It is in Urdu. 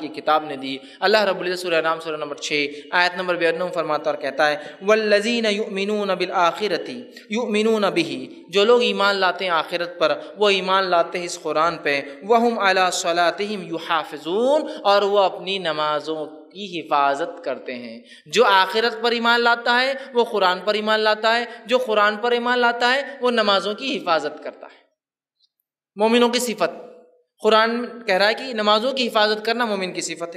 کی کتاب نے دی۔ اللہ رب العزت سورہ نام سورہ نمبر 6 آیت نمبر 92 فرماتا اور کہتا ہے والذین یؤمنون بالآخرۃ یؤمنون به۔ جو لوگ ایمان لاتے ہیں آخرت پر، وہ ایمان لاتے ہیں اس قرآن پہ۔ وہم علی صلاتہم یحافظون اور وہ اپنی نمازوں کی حفاظت کرتے ہیں۔ جو آخرت پر ایمان لاتا ہے، وہ قرآن پر ایمان لاتا ہے۔ جو قرآن پر ایمان لاتا ہے، وہ نمازوں کی حفاظت کرتا ہے۔ مومنوں کی صفت۔ قرآن کہہ رہا ہے کہ نمازوں کی حفاظت کرنا مومن کی صفت ہے۔